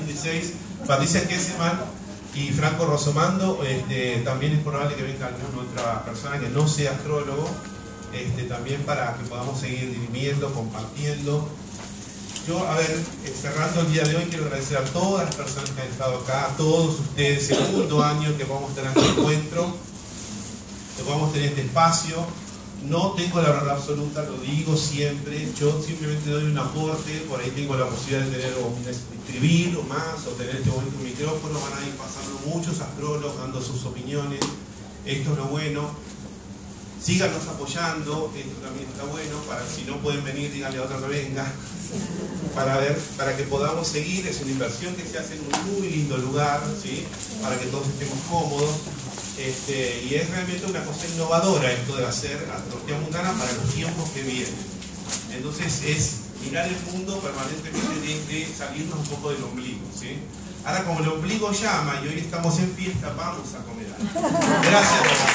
2016, Patricia Kesselman y Franco Rosomando. Este, también es probable que venga alguna otra persona que no sea astrólogo, este, también para que podamos seguir dirimiendo, compartiendo. Yo, a ver, eh, cerrando el día de hoy, quiero agradecer a todas las personas que han estado acá, a todos ustedes, segundo año que vamos a tener este encuentro, que vamos a tener este espacio. No tengo la verdad absoluta, lo digo siempre, yo simplemente doy un aporte, por ahí tengo la posibilidad de tener un escribir o más, o tener este momento un micrófono, van a ir pasando muchos astrólogos dando sus opiniones, esto es lo bueno, síganos apoyando, esto también está bueno, para si no pueden venir, díganle a otra que venga, para ver, para que podamos seguir, es una inversión que se hace en un muy lindo lugar, ¿sí? para que todos estemos cómodos, este, y es realmente una cosa innovadora esto de hacer astrología mundana para los tiempos que vienen. Entonces es mirar el mundo permanentemente desde salirnos un poco del ombligo. ¿sí? Ahora como el ombligo llama y hoy estamos en fiesta, vamos a comer algo. Gracias.